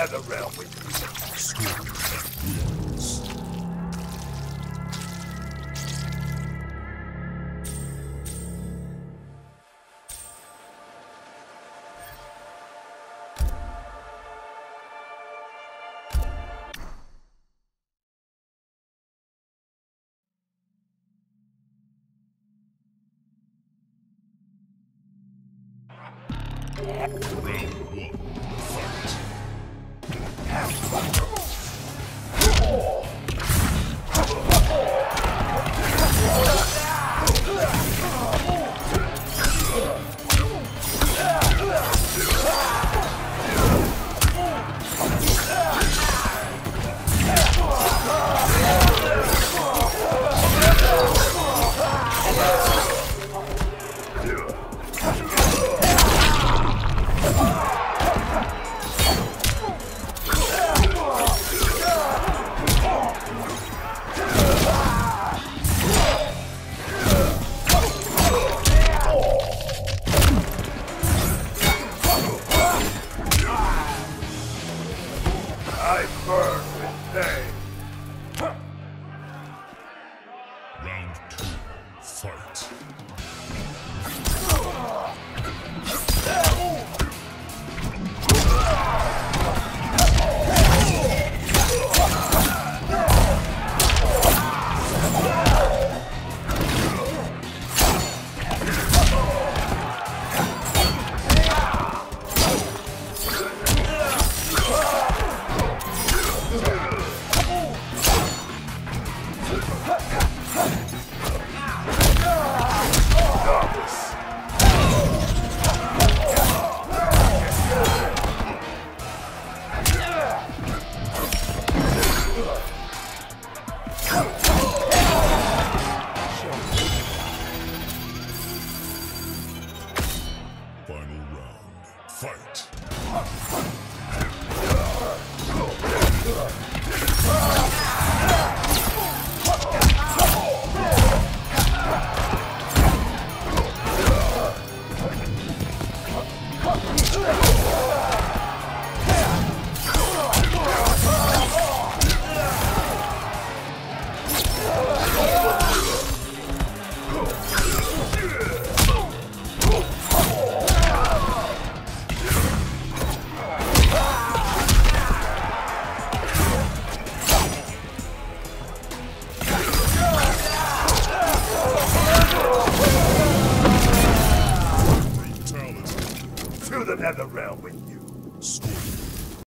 the nether realm with you. I Round two, fight. Fight. them have the realm with you. Scorpion.